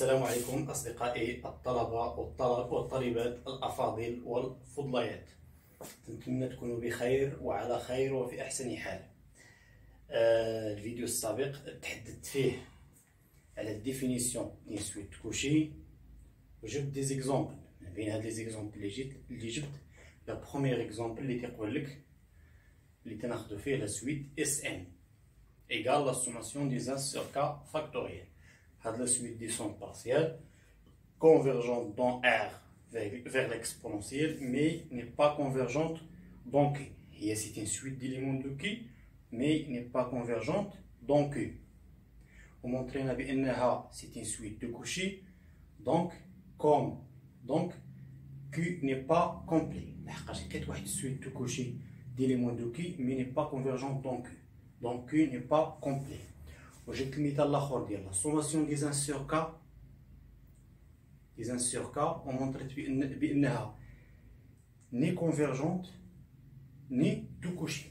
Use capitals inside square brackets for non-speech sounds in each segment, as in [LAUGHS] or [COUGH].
السلام عليكم أصدقائي الطلبة والطلب والطالبات الأفاضل والفضليات. نتمنى تكونوا بخير وعلى خير وفي أحسن حال. آه الفيديو السابق تحدثت فيه على ال définition de suite Cauchy. وجبت des exemples. بين هاد les exemples اللي جيت اللي جبت la première exemple اللي تيقول لك اللي تناخدو فيه la suite Sn. ايغال لا سوماسيون دي زان سور كا فاكتوريال. La suite des sons partiels convergente dans R vers, l'exponentielle, mais n'est pas convergente dans Q. c'est une suite d'éléments de Q, mais n'est pas convergente dans Q. On montre que c'est une suite de Cauchy, donc comme donc Q n'est pas complet. C'est une suite de Cauchy d'éléments de Q, mais n'est pas convergente dans Q. Donc Q n'est pas complet. وجبت المثال الاخر ديال سوماسيون دي زان سور كا دي زان سور كا ومونطريت بان بانها ني كونفيرجونت ني دو كوشي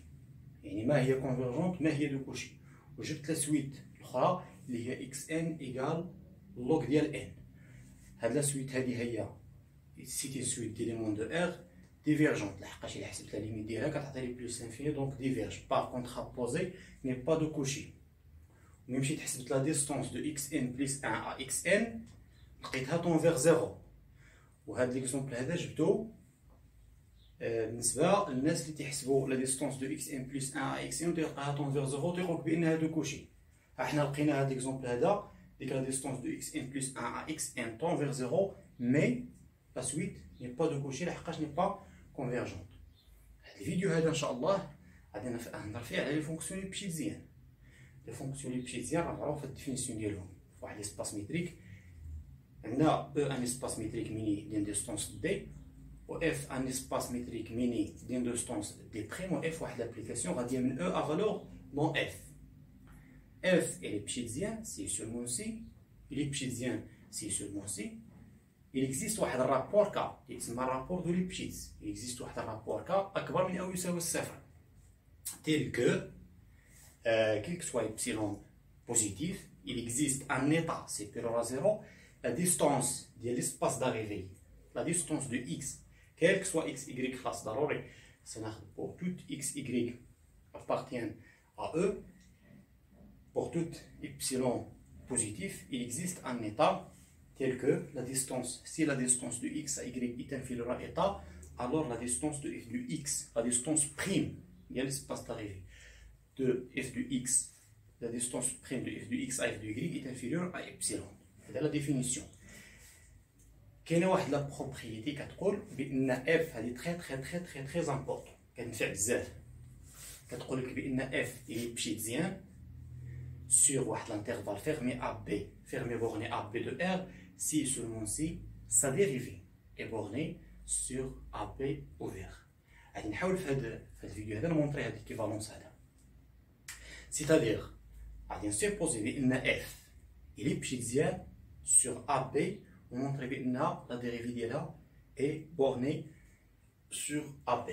يعني ما هي كونفيرجونت ما هي دو كوشي وجبت لا سويت الاخرى اللي هي اكس ان ايكال لوغ ديال ان هاد لا سويت هادي هي سيتي سويت ديليمون دو ار ديفيرجونت لحقاش الا حسبت لا ليميت ديالها كتعطي لي بلوس انفيني دونك ديفيرج بار كونترابوزي ني با دو كوشي ملي مشيت حسبت لا ديستونس دو اكس ان بليس ان ا اكس ان لقيتها طونفيغ زيرو وهاد ليكزومبل هذا جبدو بالنسبه للناس اللي تيحسبوا لا ديستونس دو اكس ان بليس ان ا اكس ان تلقاها طونفيغ زيرو تيقولك بان هادو كوشي احنا لقينا هاد ليكزومبل هذا ديك لا ديستونس دو اكس ان بليس ان ا اكس ان طونفيغ زيرو مي لا سويت ني با دو كوشي لحقاش ني با كونفيرجونت هاد الفيديو هذا ان شاء الله غادي نهضر فيه على لي فونكسيون لي مزيان les fonctions lipschitziennes راه معروف ال définition ديالهم واحد l'espace métrique عندنا E un espace métrique muni d'une distance d و F un espace métrique muni d'une distance d prime و f واحد l'application غاديه من E dans F f lipschitzienne si seulement si الي بشيتزيان سي سولمون سي il existe واحد الرابور كا يتسمى الرابور دو ليبشيتز il existe واحد الرابور كا اكبر من أو يساوي الصفر تيل كو Euh, quel que soit epsilon positif, il existe un état supérieur à 0, la distance de l'espace d'arrivée, la distance de x, quel que soit x, y classe d'arrivée, pour tout x, y appartient à E, pour tout epsilon positif, il existe un état tel que la distance, si la distance de x à y est inférieure à état, alors la distance de, de x, la distance prime de l'espace d'arrivée, de f de x, la distance prime de f de x à f de y est inférieure à epsilon. C'est la définition. كاينه واحد لا بروبريتي كتقول بان اف هذه تري تري تري تري تري امبورطون كتنفع بزاف كتقول لك بان اف اللي مشي مزيان sur واحد l'intervalle fermé AB fermé borné AB de R si seulement si sa dérivée est bornée sur AB ouvert غادي نحاول في هذا الفيديو هذا نمونطري هاد الكيفالونس هذا C'est-à-dire, غادي نسيبوزي بان اف الي بشي مزيان سور ا بي ونمونطري بان لا ديريفي ديالها اي بورني sur AB.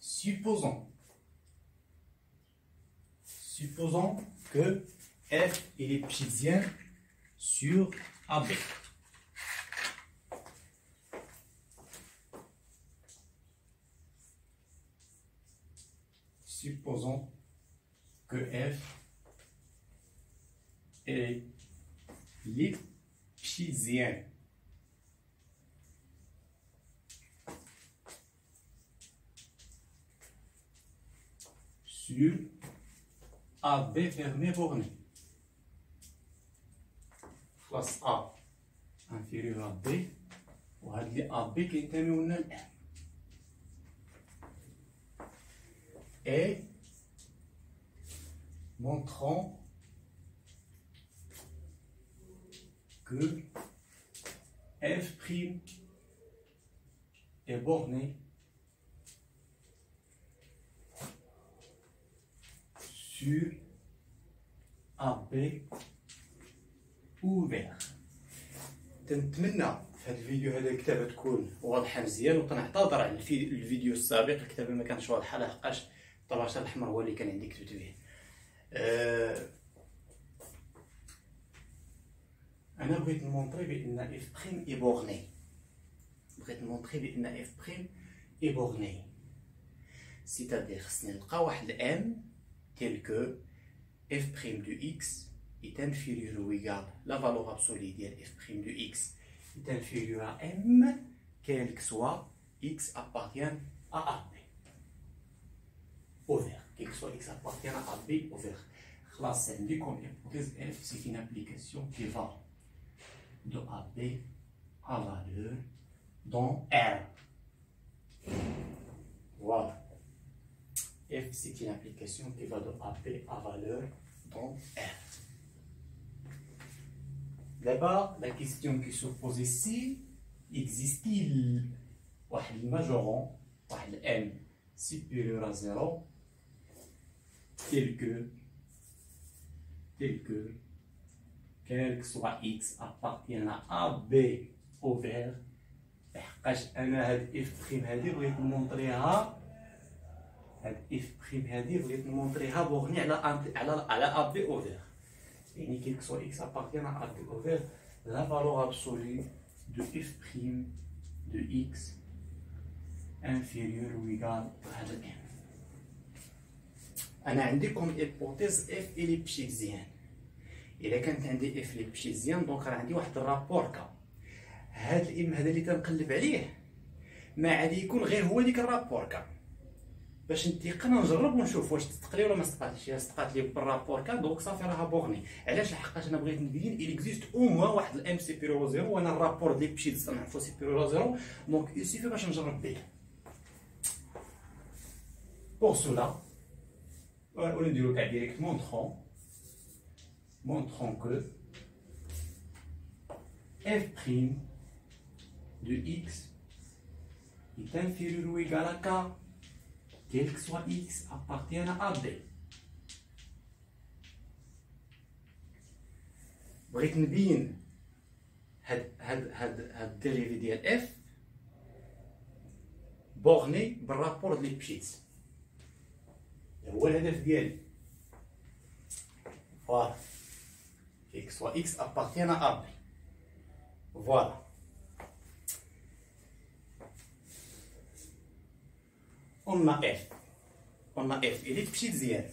Supposons, supposons que f est épicien sur AB. supposons que f est lipsien sur AB fermé borné. Place A inférieur à B وهاد لي AB كينتميو لنا الآن Et montrant que f' est borné sur AB ouvert. تنتمنى في هذا الفيديو هذا الكتابه تكون واضحة مزيان وتنعتذر على الفيديو السابق الكتابه ما كانتش واضحة لحقاش الطباشة الأحمر هو اللي كان عندي كتبت به أه أنا بغيت ن montrer بأن f prime est bornée بغيت ن montrer بأن f prime est bornée c'est-à-dire خصني نلقى واحد M tel que f prime de x est inférieur ou égal la valeur absolue de f' de x est inférieur à m quel que soit x AB ouvert quel que soit x appartient à AB ouvert classe M comme hypothèse f c'est une application qui va de AB à valeur dans R. Voilà. F, c'est une application qui va de AB à valeur dans R. D'abord, la question qui se pose ici, existe-t-il? Un majorant, un m supérieur à 0, tel que, tel que quel que soit x appartient à A, B ouvert لحقاش انا هاد اف بريم هادي بغيت نمونطريها هاد اف بريم هادي بغيت نمونطريها بوغني على على على ا بي اوفير يعني كي كسوا اكس ابارتيان ا بي اوفير لا فالور ابسولي دو اف بريم دو اكس انفيريور و ايكال هذا ام أنا عندي comme hypothèse f est lipschitzienne. الا كانت عندي f lipschitzienne donc راه عندي واحد ال rapport k. هاد ال M هذا اللي تنقلب عليه ما عادي يكون غير هو ديك ال rapport k. باش نتيقن نجرب ونشوف واش تستقلي ولا ما تستقلش الا استقات لي بال rapport k donc صافي راها bornée. علاش لحقاش أنا بغيت نبين؟ Il existe au moins واحد ال M supérieur zéro وأنا ال rapport lipschitz نعرفو supérieur zéro دونك يسيفي باش نجرب به بور سولا ولا نديرو كاع ديريكتمون دخون montrant que f' de x est inférieur ou égal à k, quel que soit x appartient à AB. بغيت نبين هاد هاد هاد هاد الديريفي ديال اف بورني بالرابور اللي مشيت هو الهدف ديالي فوالا x soit x appartient à AB. Voilà. On a f. On a f. Il est petit زيان.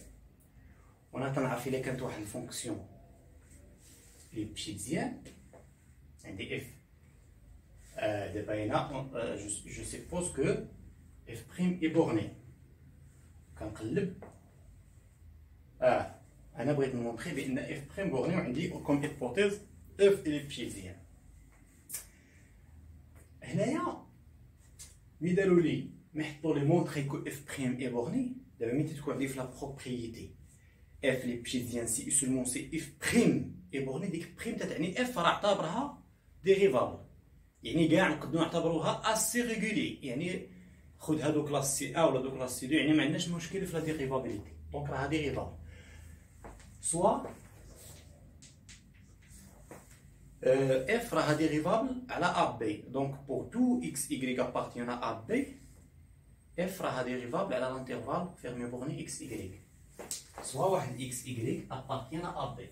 On a تنعرف إلا كانت واحد الفونكسيون اللي بشي مزيان عندي f دابا هنا جو سيبوز كو f بريم اي بورني كنقلب. آه أنا بغيت نمونطري بأن اف بريم بورني وعندي كوم هيبوتيز اف اليبشيزيان هنايا ملي داروا لي ملي لي مونطري كو اف بريم اي بورني دابا ملي تكون عندي في لا بروبريتي f est lipschitzienne si seulement si f prime est bornée ديك prime تتعني f راه اعتبرها dérivable يعني كاع نقدروا نعتبروها assez régulière يعني خذ هادو classe C un ولا de classe C deux يعني ما عندناش مشكل في la dérivabilité donc راه هادي غيبان soit f راه dérivable على a b donc pour tout x y appartient a b f راه dérivable على l'intervalle fermé borné x y soit واحد x y appartient a b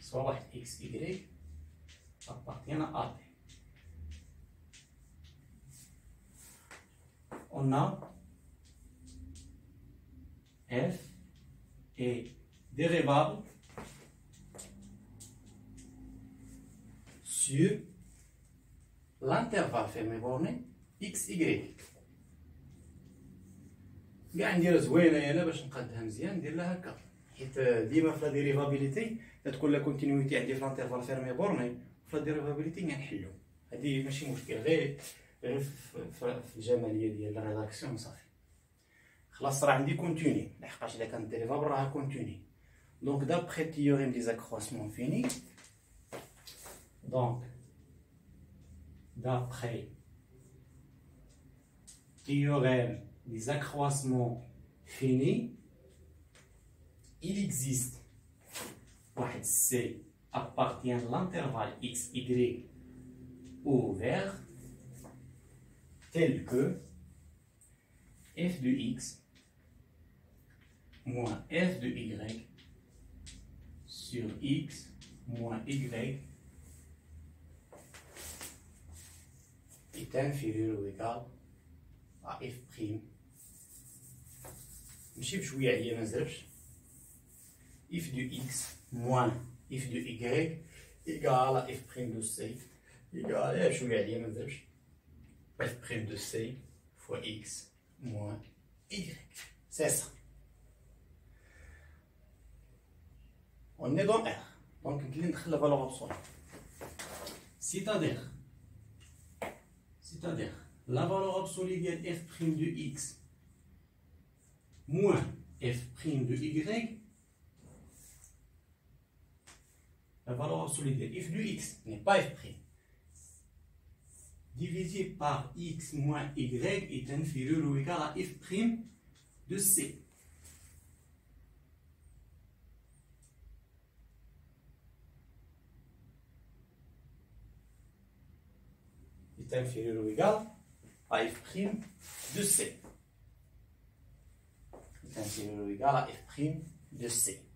soit واحد x y appartient a b On a f est dérivable sur l'intervalle fermé borné x y. كاع ندير زوينه أنا باش نقادها مزيان ندير لها هكا حيت ديما في dérivabilité تكون la continuité عندي في l'intervalle fermé borné في dérivabilité نحلو هادي ماشي مشكل غير غير في الجماليه ديال لا ريداكسيون صافي خلاص راه عندي كونتيني لحقاش الا كانت ديريفابل راها كونتيني دونك دابخي تيوريم دي زاكرواسمون فيني دونك d'après théorème des accroissements finis, il existe واحد C appartient à l'intervalle x, y ouvert tel que f de x moins f de y sur x moins y est inférieur ou égal à f prime ماشي بشويه عليا ما نزربش if de x moins if de y égale à f prime de c égale شويه عليا ما نزربش f' de c fois x moins y. C'est ça. On est dans R. Donc, la valeur absolue. C'est-à-dire, c'est-à-dire, la valeur absolue vient f' de x moins f' de y. La valeur absolue de f de x n'est pas f' divisé par x moins y est inférieur ou égal à f de c. est inférieur ou égal à f de c est inférieur ou égal à f' de c.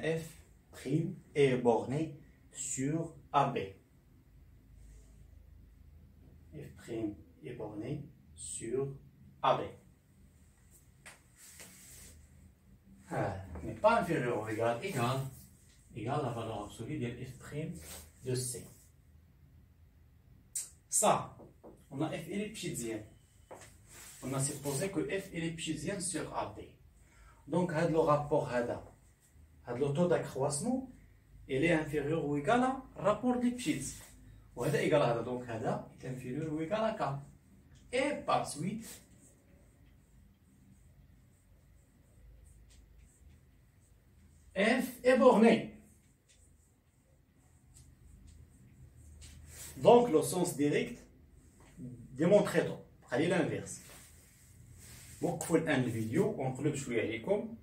F prime est borné sur AB. F prime est borné sur AB. Mais pas inférieur ou égal, égal, égal la valeur absolue de F prime de C. Ça, on a F elliptidienne. On a supposé que f elliptidienne sur AB. Donc, le rapport HADA, le taux d'accroissement, il est inférieur ou égal à rapport d'elliptide. Ou est égal à donc est inférieur ou égal à K. Et par suite, F est borné. Donc le sens direct démontrez-le. Allez l'inverse. وقفوا الان الفيديو ونقلب شويه عليكم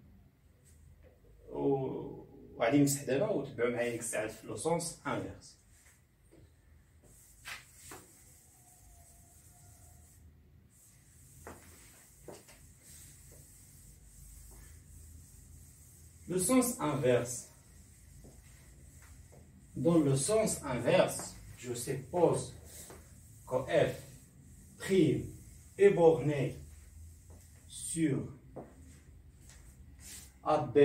وغادي نمسح دابا وتبعوا معايا ديك الساعات في لو سونس انفيرس Le sens inverse. Dans le sens inverse, je suppose que f prime est borné sur AB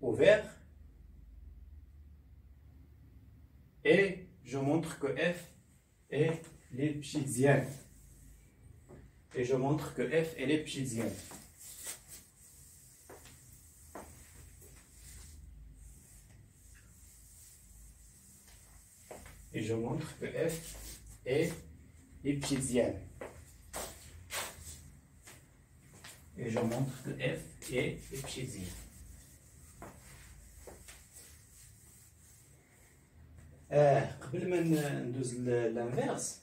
ouvert et je montre que f est l'épichésienne. Et je montre que f est l'épichésienne. et je montre que F est épisienne. Et je montre que F est épisienne. قبل ما ندوز لانفيرس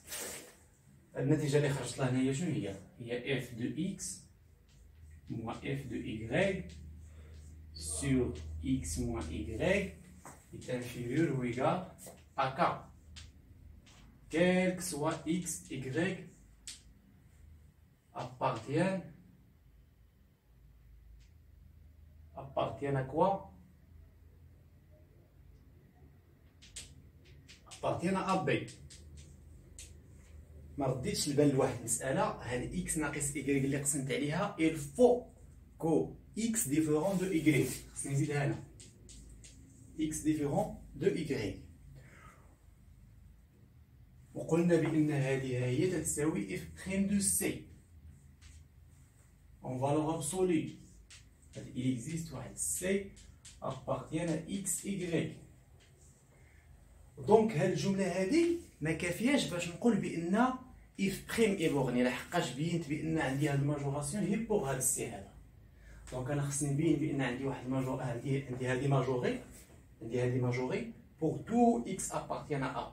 النتيجة اللي خرجت لها هي شنو هي؟ هي f de x moins f de y sur x moins y est inférieur ou égal à k quel que soit x, y, appartiennent, appartiennent à quoi appartiennent à AB. ما رديتش البال لواحد المسألة هاد إكس ناقص إكغيك اللي قسمت عليها إل فو que x différent de y خصني نزيدها هنا x différent de y وقلنا بأن هذه هي تساوي f prime de c en valeur absolue il existe واحد c à x y. donc هاد الجمله هادي ما كافياش باش نقول بأن f prime est bornée لحقاش بينت بأن عندي هاد ال majoration هي pour هاد السي هذا. donc أنا خصني نبين بأن عندي واحد ال major عندي عندي هادي majorée عندي هادي majorée pour tout x appartient à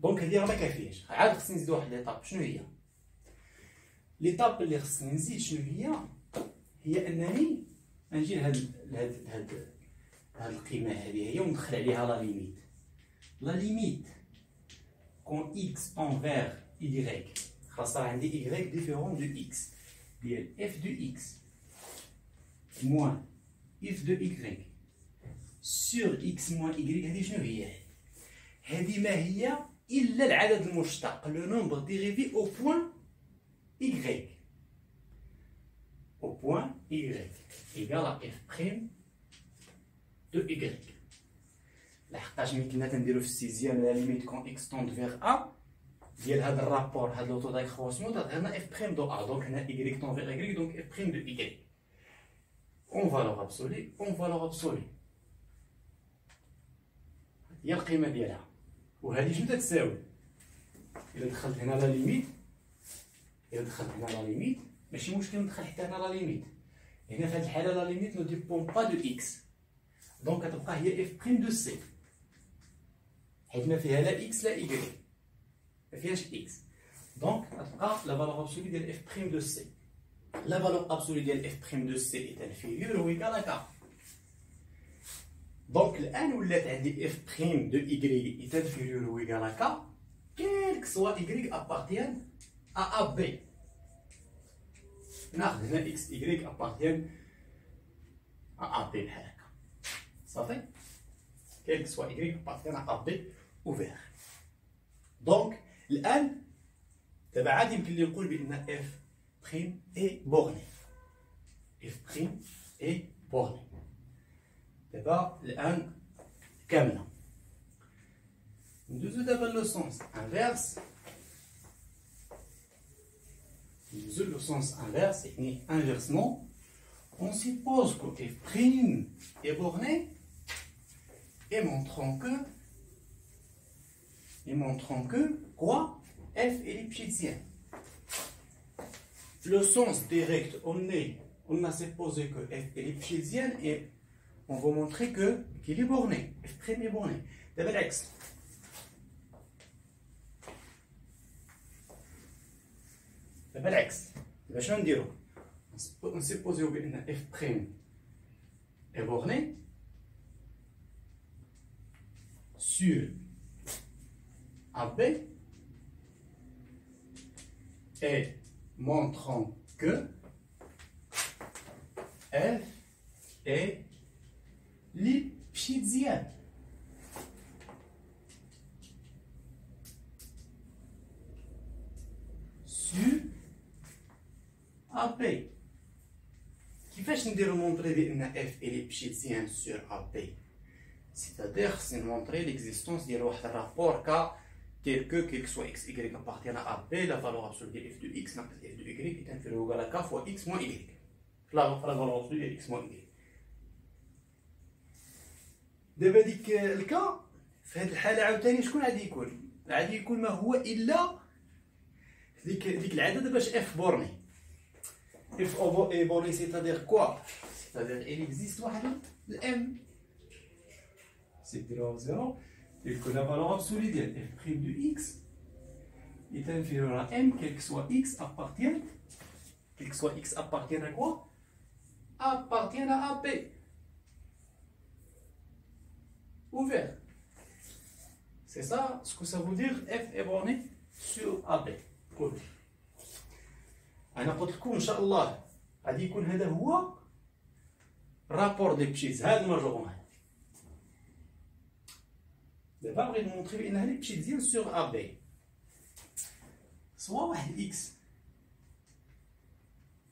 donc هذه راه ما كافياش عاد خصني نزيد واحد l'étape شنو هي؟ l'étape اللي خصني نزيد شنو هي؟ هي انني نجي لهاد لهاد هاد القيمة هذه هي وندخل عليها la limite la limite quand x vers y. خلاص راه عندي y différent de x ديال f de x moins f de y sur x moins y. هذه شنو هي؟ هذه ما هي إلا العدد المشتق le nombre dérivé au point y. Au point y égale à f' de y لحقاش ملي كنا تنديرو في ال sixième la limite quand x tend vers a ديال هاد ال rapport هاد le taux d'accroissement تظهرنا f prime de a. donc هنا y tend vers y donc f prime de y en valeur absolue en valeur absolue. هي القيمة ديالها. وهادي شنو تتساوي؟ إلا دخلت هنا la limite إلا دخلت هنا la limite ماشي مشكل ندخل حتى هنا la limite. هنا في هاد الحاله la limite ne dépend pas de x donc كتبقى هي f prime de c حيت ما فيها لا إكس لا ايكغيك ما فيهاش x donc غتبقى la valeur absolue ديال f prime de c la valeur absolue ديال f prime de c est inférieur ou égal à k donc الان ولات عندي f prime de y est inférieur ou égal à k quel que soit y appartient à a b ناخذ هنا x y appartient à a b بحال هكا صافي quel que soit y appartient à a b ouvert donc الان دابا عاد يمكن لي نقول بان f prime est bornée f prime est bornée دابا الان كامله ندوزو دابا لو سونس انفيرس le sens inverse et inversement, on suppose que f' est borné et montrant que et montrant que quoi? F est lipschitien. Le sens direct, on est, on a supposé que f est lipschitzienne et on va montrer que qu'il est borné, f' est borné. D'abord l'ex. دابا العكس دابا شنو نديرو نسيبوزيو بان اف بريم est borné sur AB et montrant que F est lipschitzienne. AB. كيفاش نديرو montrer بان f est lipschitzienne sur a b c'est-à-dire خصني نمونطري l'existence ديال واحد ال rapport k tel que quel que soit x, y appartient à B, valeur absolue de f de x ناقص f de y est inférieure ou égale à k fois x moins y. La, la valeur. دابا ديك الكا في هذه الحالة عاوتاني شكون غادي يكون غادي يكون ما هو إلا ديك ديك العدد باش اف بورني if évolue, c'est-à-dire quoi? C'est-à-dire il existe le m. C'est 0, 0. Et que la valeur absolue de f' de x est inférieure à m, quel que soit x appartient, quel que soit x appartient à quoi? Appartient à AB. Ouvert. C'est ça ce que ça veut dire f est bornée sur AB. Cool. أنا قلت لكم إن شاء الله غادي يكون هذا هو rapport de Lipschitz المجموع هذا دابا بغيت نمونطري بأن f lipschitzienne sur a b سوا واحد إكس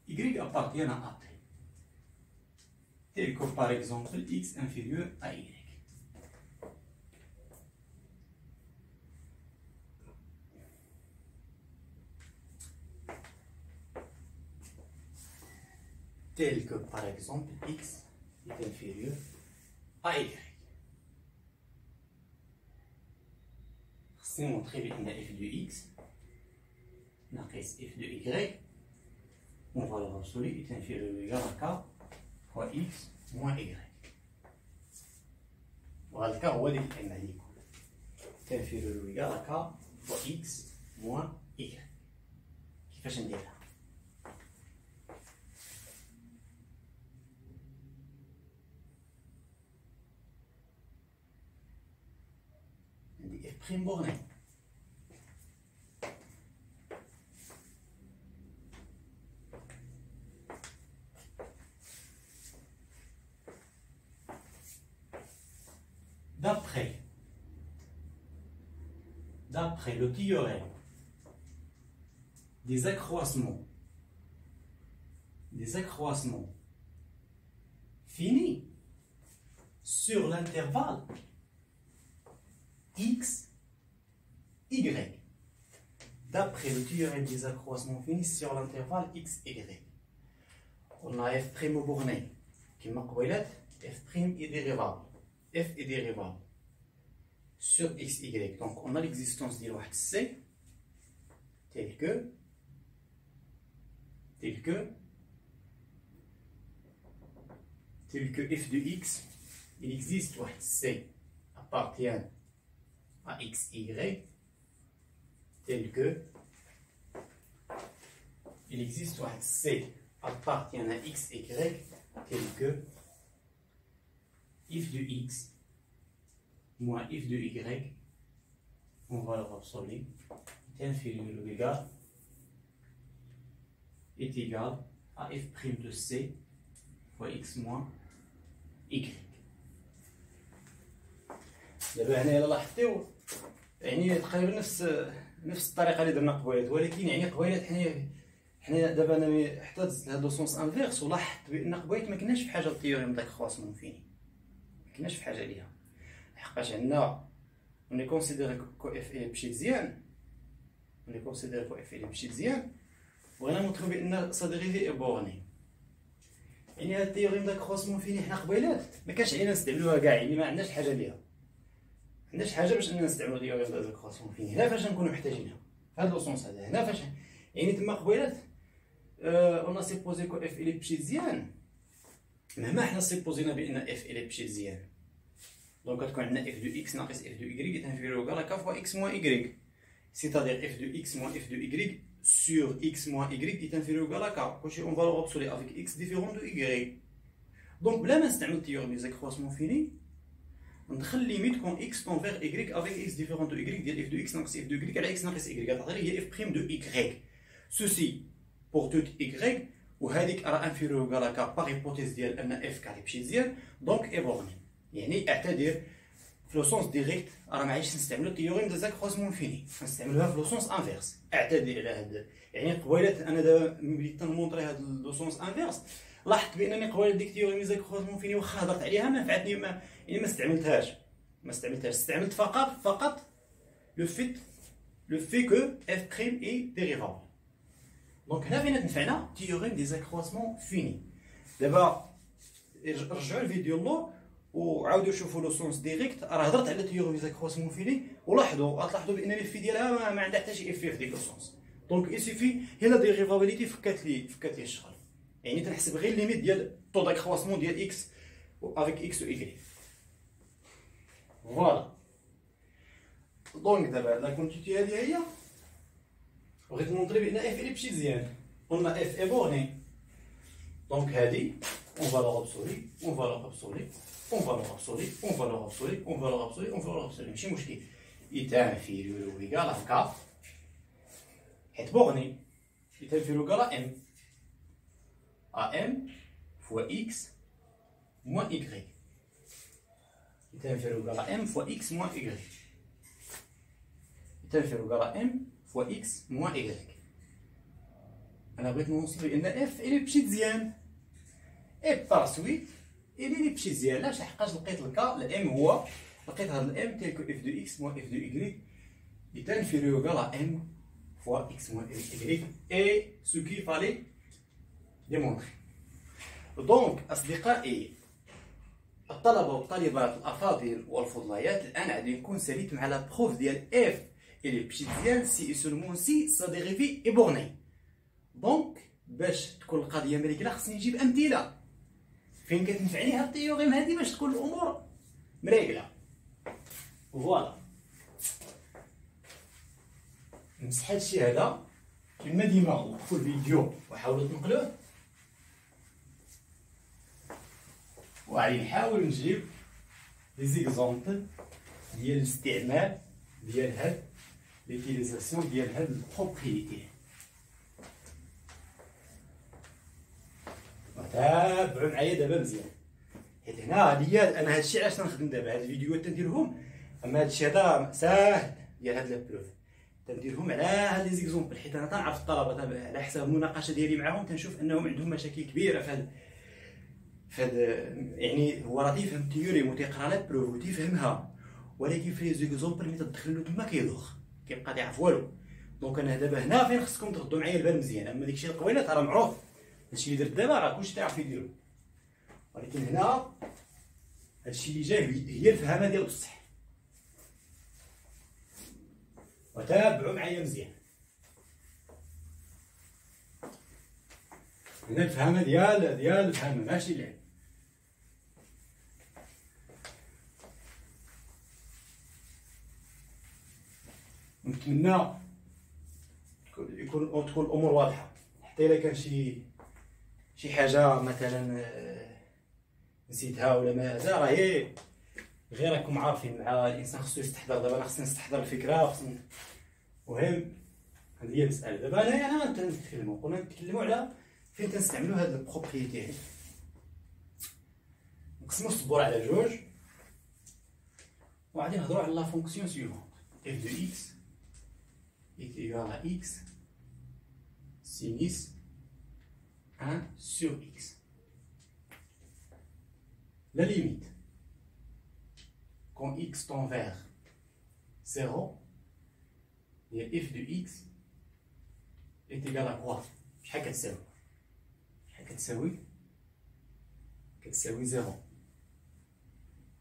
y appartient à A. Que par exemple x inférieur à y. Tel que par exemple x est inférieur à y. c'est montré بأن f de x ناقص f de y mon valeur absolue est inférieure ou égale à k fois x moins y وهذا k هو اللي كاين عليه est inférieur ou égal à k fois x moins y كيفاش نديرها Prime D'après, d'après le qui y aurait des accroissements, des accroissements finis sur l'intervalle x y. D'après le théorème des accroissements finis sur l'intervalle x, y. On a f' au borné, qui m'a f' est dérivable f est dérivable sur x, y. Donc on a l'existence de c tel que tel que tel que f de x, il existe c appartient à x, y tel que il existe c appartient à x, y tel que if de x moins if de y en valeur absolue est inférieur ou égal est égal à f' de c fois x moins y دابا هنا الا لاحظتيو يعني تقريبا نفس نفس الطريقة اللي درنا قبيلات. ولكن يعني قبيلات حنا حنا دابا أنا حتى دزت لهاد le sens inverse ولاحظت بأن قبيلات ما كناش في حاجة لل théorème d'accroissements finis كايناش في حاجة ليها. لحقاش عندنا on est considéré que f est lipschitzienne. on est considéré que f est lipschitzienne. بغينا نمونطرو بأن sa dérivée bornée يعني هاد ال théorème d'accroissements finis حنا قبيلات. ما كانش علينا نستعملوها كاع يعني ما عندناش حاجة ليها. عندناش حاجة باش أننا نستعملو théorème d'accroissements finis هنا فاش نكونو محتاجينها. هاد le sens هذا. هنا فاش يعني تما قبيلات on supposait que f lipschitzienne مهما حنا سيبوزينا بأن f est lipschitzienne donc غتكون عندنا f de x ناقص f de y inférieure كاع k fois x moins y c'est-à-dire f de x moins f de y sur x moins y est inférieur à k. en valeur absolue avec x différent de y. donc بلا ما نستعمل ال théorème ديال les accroissements ندخل limite quand x tend vers y avec x différent de y ديال f de x ناقص f de y على x ناقص y. غتعطي لي هي f prime de y. ceci pour tout y وهذيك راه inférieur على k par hypothèse ديال أن f lipschitzienne donc est bornée يعني اعتذر. في le sens direct راه ما نستعملو ال théorème des accroissements finis نستعملوها في le sens inverse اعتذر على هاد يعني قبيلات أنا دابا ملي تنمونطري هاد le sens inverse لاحظت بأنني قبيلة ديك ال théorème des accroissements finis واخا هضرت عليها ما نفعتني ما يعني ما استعملتهاش ما استعملتهاش استعملت فقط فقط le fait le fait que f prime est dérivable donc هنا فين تنفعنا théorème des accroissements finis دابا رجعوا الفيديو اللور وعاودوا شوفوا لو سونس ديريكت راه هضرت على تيوريم دي زاكرواسمون فيني ولاحظوا غتلاحظوا بان لي في ديالها ما عندها حتى شي افي في ديك لو سونس دونك سيفي هي لا ديريفابيليتي فكات لي فكات لي الشغل يعني تنحسب غير ليميت ديال طو داكرواسمون ديال إكس افيك إكس و ايكغيك فوالا دونك دابا لا كونتيتي هادي هي بغيت نمونطري بان f lipschitzienne قلنا f est bornée donc هادي en valeur absolue en valeur absolue en valeur absolue en valeur absolue en valeur absolue en valeur absolue ماشي مشكل est inférieure égale هكا حيت bornée est inférieure égale M à M fois x moins y inférieure égale M fois x y est inférieure égale M fois x moins y. أنا بغيت نوصل بان f est lipschitzienne et par suite elle est lipschitzienne علاش لحقاش لقيت ال k ال M هو. لقيت هاد ال M tel que f de x moins f de y. inférieur à m fois x moins y. Et ce qu'il fallait démontrer. Donc أصدقائي الطلبة والطالبات الأفاضل والفضليات الآن غادي نكون ساليت مع la preuve ديال f est lipschitzienne si et seulement si sa dérivée est bornée donc باش تكون القضية مريكله خصني نجيب أمثلة. فين كتنفعني هاد ال théorème هادي باش تكون الأمور مريكله voilà نمسح هادشي هذا. كما ديما وقفوا الفيديو وحاولوا تنقلوه. وغادي نحاول نجيب les exemples ديال الاستعمال ديال هاد l'utilisation ديال هاد ال propriété. تابعوا معايا دابا مزيان. حيت هنا هادي أنا هادشي علاش تنخدم دابا؟ هاد الفيديوهات تنديرهم أما هادشي هذا ساهل ديال هاد la preuve تنديرهم على هاد les exemples حيت أنا تنعرف الطلبة على حساب المناقشة ديالي معاهم تنشوف أنهم عندهم مشاكل كبيرة في هاد في هاد يعني هو راه تيفهم ال théorie وتيقرا la preuve وتيفهمها ولكن في les exemples ملي تدخل له تما كيدوخ كيبقى تيعرف والو. donc أنا دابا هنا فين خصكم تردوا معايا البال مزيان. أما داكشي القويلات راه معروف. هادشي اللي درت دابا راه كلشي تعرف يديرو. ولكن هنا هادشي اللي جاي هي الفهامة ديال بصح. وتابعوا معايا مزيان. هنا الفهامة ديال ديال الفهامة ماشي اللعب نتمنى يكون تكون الأمور واضحة. حتى إلا كان شي شي حاجة مثلا آه، نسيتها ولا ما هذا راهي غير راكم عارفين مع الإنسان خصو يستحضر. دابا أنا خصني نستحضر الفكرة خصني مهم. هذه هي المسألة. دابا انايا أنا تنتكلموا. قلنا نتكلموا على فين تنستعملوا هاد ال propriété نقسموا الصبورة على جوج. وغادي نهضروا على la fonction suivante f de x est égal à x sinus 1 sur x. La limite, quand x tend vers 0, et f de x est égal à quoi شحال كتساوي شحال كتساوي كتساوي زيرو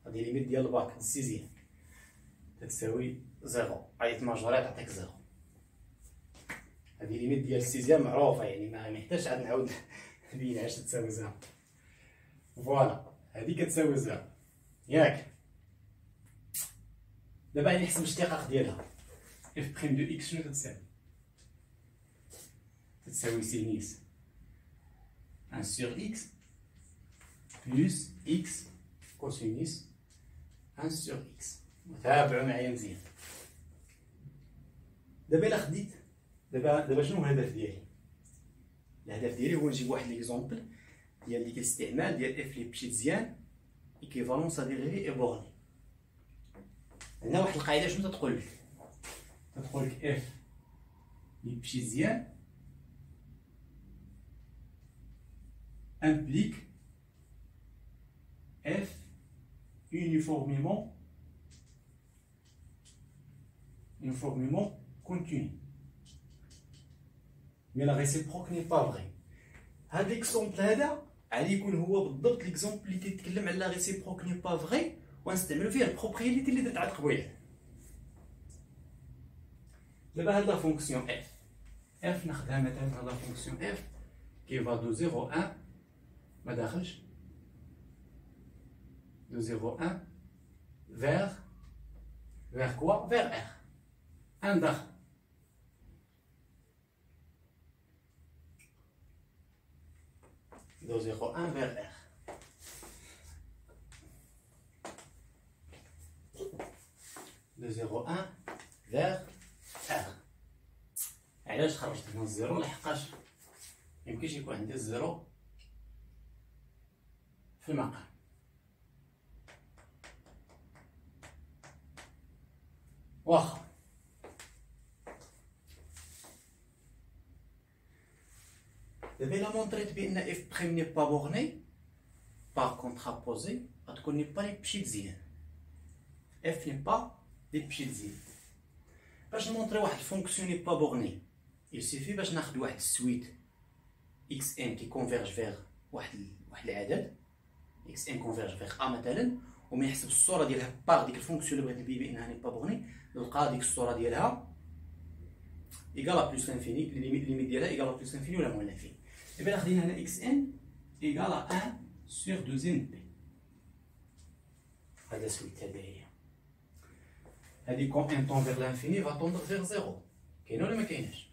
هذه ليميت ديال الباك السيزيام كتساوي زيرو عيط ماجوري تعطيك زيرو هذه ليميت ديال السيزيام معروفة يعني ما محتاجش عاد نعاود [LAUGHS] نبين علاش تساوي زيرو voilà هذه كتساوي zéro ياك. دابا غادي نحسب الاشتقاق ديالها. f prime de x شنو كتساوي تساوي sinus 1 sur x plus x cosinus 1 sur x. تابعوا معايا مزيان. دابا إلا خديت دابا دابا شنو الهدف ديالي؟ الهدف ديالي هو نجيب واحد l'exemple ديال ديك الاستعمال ديال f lipschitzienne équivalence dérivée est bornée عندنا واحد القاعدة شنو تتقول لك تتقول لك f lipschitzienne implique f uniformément uniformément continu. mais la réciproque n'est pas vraie هاد l'exemple هذا علي يكون هو بالضبط l'exemple اللي كيتكلم على la réciproque n'est pas vraie ونستعملو فيه ال propriété اللي عاد قبيله دابا هاد la fonction f f ناخدها مثلا هاد la fonction f qui va de zéro un ما داخلش. de zéro un vers vers quoi vers R un داخل de 0,1 vers R. de 0,1 vers R. علاش خرجت هنا ال zéro لحقاش ميمكنش يكون عندي ال zéro في المقام واخا دابا إلا montr يت بان f prime n'est pas bornée par contraposée غتكون ني با لي بشي مزيان اف ني با لي بشي مزيان باش ن montrer واحد ال fonction n'est pas bornée il suffit باش ناخد واحد ال suite xn qui converge vers واحد واحد العدد xn converge vers a مثلا وملي نحسب الصورة ديالها par ديك ال fonction اللي بغيت نبين بانها n'est pas bornée نلقى ديك الصورة ديالها égale plus l'infini limite ديالها égale plus l'infini ولا moins l'infini Bien, on a xn égale à 1 sur 2n pi. هذا suite هذا هي هذه quand n tend vers l'infini va tendre vers zéro كاينة ولا ما كايناش؟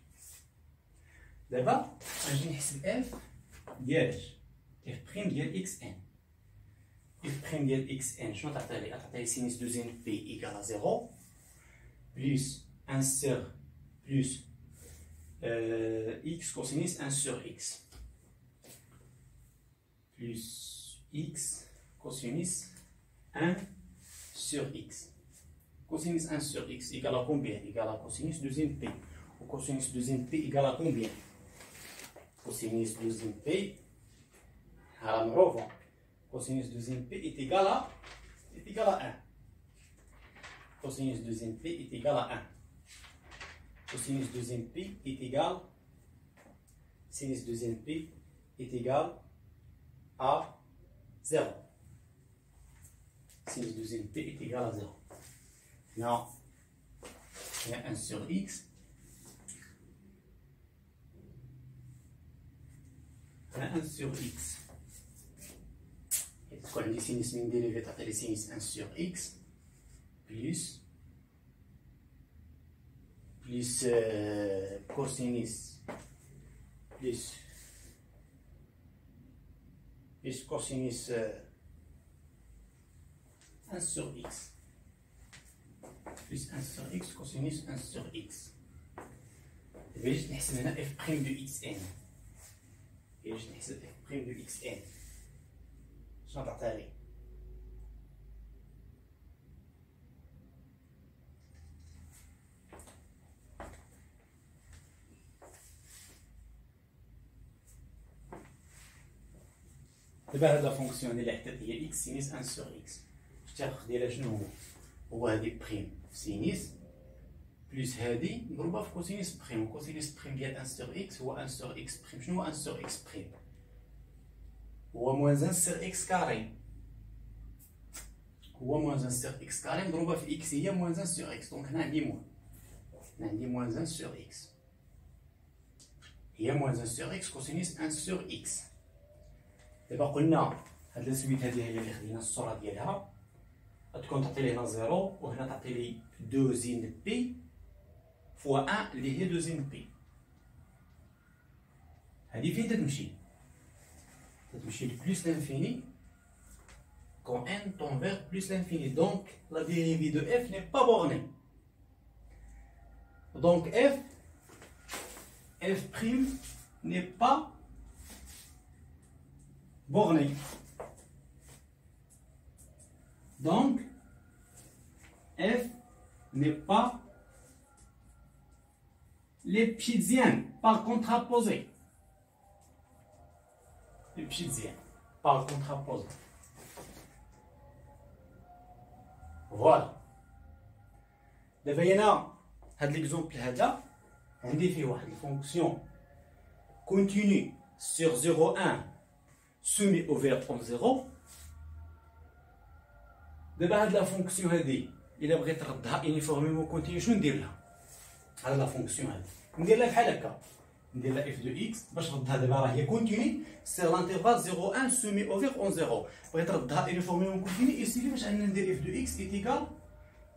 دابا غنجي نحسب f ديال اش f prime ديال xn f prime ديال xn شنو تعطي لي تعطي لي sinus 2 pi égale zéro 1 sur plus euh, x cosinus 1 sur x. plus x cosinus 1 sur x. Cosinus 1 sur x égale à combien? Égale à cosinus deuxième p. Ou cosinus deuxième p égale à combien? Cosinus deuxième p, à la cosinus deuxième p est égal à, est égal à 1. Cosinus deuxième p est égal à 1. Cosinus deuxième p est égal, sinus deuxième p est égal à à 0. Sinus de zn t est égal à 0. Là, il y a 1 sur x. 1 sur x. Et Quand on dit sinus min dérivée, t'as les sinus 1 sur x plus plus euh, cosinus plus plus cosinus euh, 1 sur x plus 1 sur x cosinus 1 sur x باش نحسب هنا اف بريم دو اكس ان باش نحسب اف بريم دو اكس ان شنو تعطيني دابا هاد la fonction اللي حطيت هي x sinus 1 sur x التاخ ديالها شنو هو؟ هو هادي prime sinus plus هادي مضروبه في cosinus prime و cosinus prime ديال 1 sur x هو 1 sur x prime شنو هو 1 sur x prime هو moins 1 sur x carré هو moins 1 sur x carré مضروبه في x هي moins 1 sur x donc هنا عندي moins هنا عندي moins 1 sur x هي موان 1 سور إكس كوسينيس 1 سور إكس دابا قلنا هاد السويت هادي هي اللي خدينا الصوره ديالها تكون تعطي لي هنا زيرو وهنا تعطي لي دو زين بي فوا ان اللي هي دو زين بي هادي فين تتمشي تتمشي لبلوس لانفيني quand n tend vers plus l'infini. Donc, la dérivée de f n'est pas bornée. Donc, f, f' n'est pas borné. Donc, f n'est pas l'épidien par contraposé. L'épidien par contraposé. Voilà. دابا هنا هاد l'exemple هذا عندي فيه واحد الفونكسيون continue sur 0,1 semi ouvert en 0 دابا هاد لا فونكسيون هادي الا بغيت تردها يونيفورميمون كونتينيو شنو ندير لها هاد لا فونكسيون هادي ندير لها بحال هكا ندير لها اف دو اكس باش نردها دابا راه هي كونتيني سي لانترفال 0 1 سومي اوفير اون 0 بغيت نردها يونيفورميمون كونتيني يسيفي باش اننا ندير اف دو اكس ايتيكال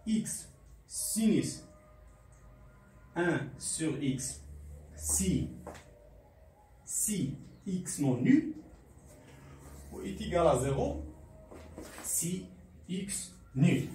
اكس سينيس 1 sur x si si x non nul est égal à 0 si x nul.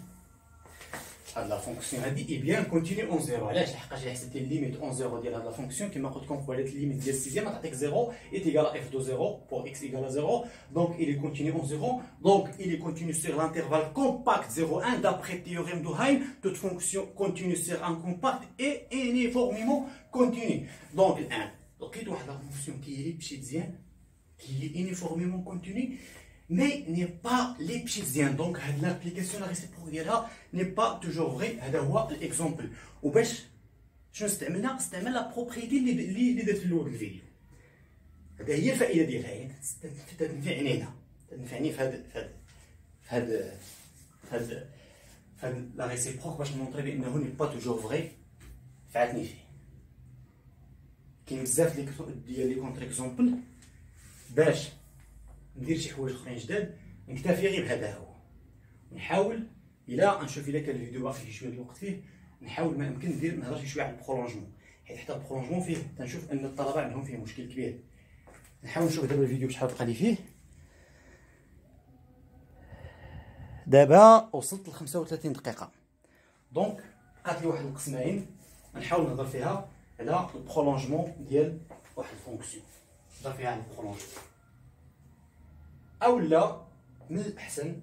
هاد لا فونكسيون هادي اي بيان كونتيني اون زيرو علاش لحقاش حسبت الليميت اون زيرو ديال هاد لا فونكسيون كيما قلت لكم قبيله الليميت ديال السيزيام تعطيك زيرو اي تيغال اف دو زيرو بور اكس ايغال زيرو دونك il est continu en zéro donc il est continu sur l'intervalle compact 0,1 d'après théorème de Hein toute fonction continue sur un compact est uniformément continue donc 1 لقيت واحد لا فونكسيون كي هي مشيت مزيان كي هي uniformément continue mais n'est pas l'épicien. Donc, l'application, la réciproque n'est pas toujours vrai. C'est l'exemple. Ou bien, je نستعملها نستعمل لا بروبريتي اللي اللي درت في الاول الفيديو هذا هي الفائده ديالها تنفعني هنا تنفعني في هذا في هذا في هذا في هذا لا ريسيبروك باش نمونطري بانه ني با توجور فري فاتني فيه كاين بزاف ديال لي كونتر اكزومبل باش ندير شي حوايج أخرين جداد نكتفي غير بهذا هو. نحاول إلى نشوف الا كان الفيديو باقي شوية الوقت فيه نحاول ما يمكن ندير نهضر شي شوية على ال prolongement حيت حتى ال prolongement فيه تنشوف أن الطلبة عندهم فيه مشكل كبير. نحاول نشوف دابا الفيديو بشحال بقى لي فيه. دابا وصلت ل 35 دقيقة. donc بقات لي واحد القسمين نحاول نهضر فيها على ال prolongement ديال واحد ال fonction. نهضر فيها على ال prolongement اولا من الاحسن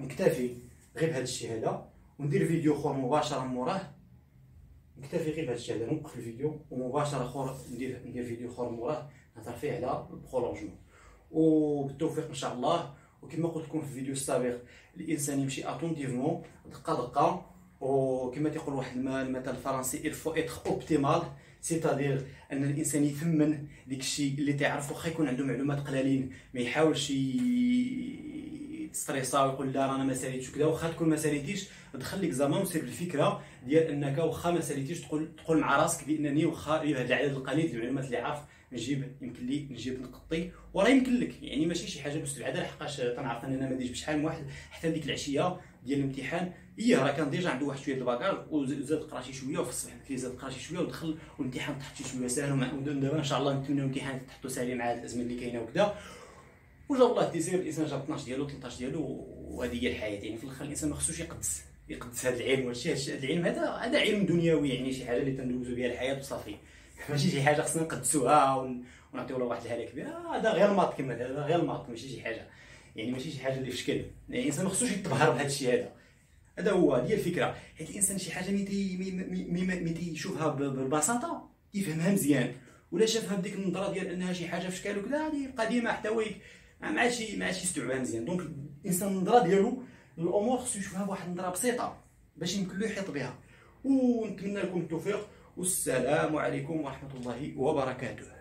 نكتفي غير بهذا الشيء هذا وندير فيديو أخر مباشرة موراه نكتفي غير بهذا الشيء هذا نوقف الفيديو ومباشرة أخر ندير ندير فيديو أخر موراه نهضر فيه على ال prolongement وبالتوفيق إن شاء الله. وكما قلت لكم في الفيديو السابق الإنسان يمشي attentivement دقة دقة. وكما تيقول واحد المثل الفرنسي il faut optimiser. c'est-à-dire أن الإنسان يثمن ديك الشيء اللي تعرف واخا يكون عنده معلومات قلالين ما يحاولش stressa ويقول لا رانا ما ساليتش وكذا واخا تكون ما ساليتيش دخل l'examen وسير بالفكرة ديال أنك واخا ما ساليتيش تقول تقول مع راسك بأنني واخا هذا العدد القليل ديال المعلومات اللي عارف نجيب يمكن لي نجيب نقطي وراه يمكن لك. يعني ماشي شي حاجة مستبعده لحقاش تنعرف أننا ما نديرش بشحال من واحد حتى ديك العشية. ديال الامتحان هي راه كان déjà عنده واحد شوية ال bagage وزاد قرا شي شوية وفي الصباح بكري زاد قرا شي شوية ودخل والامتحان تحط شي شوية ساهل. ودابا إن شاء الله نتمنى الامتحان تحطو ساهل مع الأزمة اللي كاينة وكذا وجا الله تيسير الإنسان جاب 12 ديالو 13 ديالو وهذه هي الحياة. يعني في الأخر الإنسان ما خصوش يقدس يقدس هذا العلم وهادشي. هذا العلم هذا هذا علم دنيوي يعني شي حاجة اللي تندوزو بها الحياة وصافي ماشي شي حاجة خصنا نقدسوها ونعطيو له واحد الهاله كبيره هذا غير maths كما هذا غير maths ماشي شي حاجة. يعني ماشي شي حاجة اللي في شكل يعني الإنسان ما خصوش يتبهر بهذا الشيء هذا. هذا هو هذه الفكرة. حيت الإنسان شي حاجة ملي تيشوفها ببساطه يفهمها مزيان. ولا شافها بديك النظره ديال أنها شي حاجة في شكل وكذا هذه قديمه حتى هو ما عادش ما عادش يستوعبها مزيان. donc الإنسان النظره ديالو الأمور خصو يشوفها بواحد النظره بسيطة باش يمكن له يحيط بها. ونتمنى لكم التوفيق. والسلام عليكم ورحمة الله وبركاته.